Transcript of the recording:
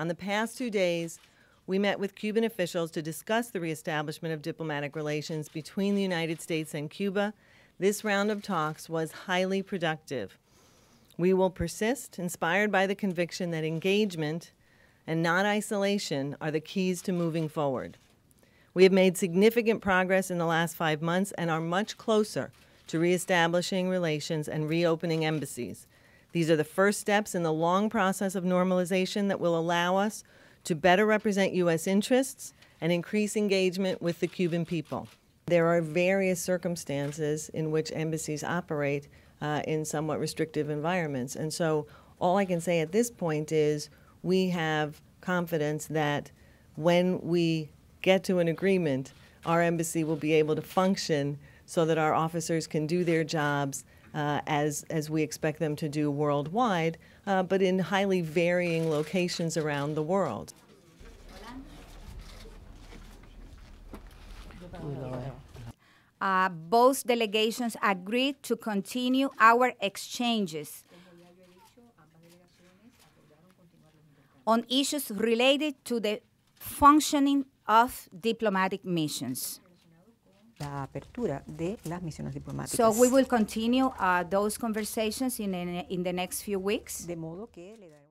On the past two days, we met with Cuban officials to discuss the reestablishment of diplomatic relations between the United States and Cuba. This round of talks was highly productive. We will persist, inspired by the conviction that engagement and not isolation are the keys to moving forward. We have made significant progress in the last five months and are much closer to reestablishing relations and reopening embassies. These are the first steps in the long process of normalization that will allow us to better represent U.S. interests and increase engagement with the Cuban people. There are various circumstances in which embassies operate uh, in somewhat restrictive environments. And so all I can say at this point is we have confidence that when we get to an agreement, our embassy will be able to function so that our officers can do their jobs uh, as, as we expect them to do worldwide, uh, but in highly varying locations around the world. Uh, both delegations agreed to continue our exchanges on issues related to the functioning of diplomatic missions. La apertura de las misiones diplomáticas. So we will continue uh, those conversations in, in, in the next few weeks. de modo que le daremos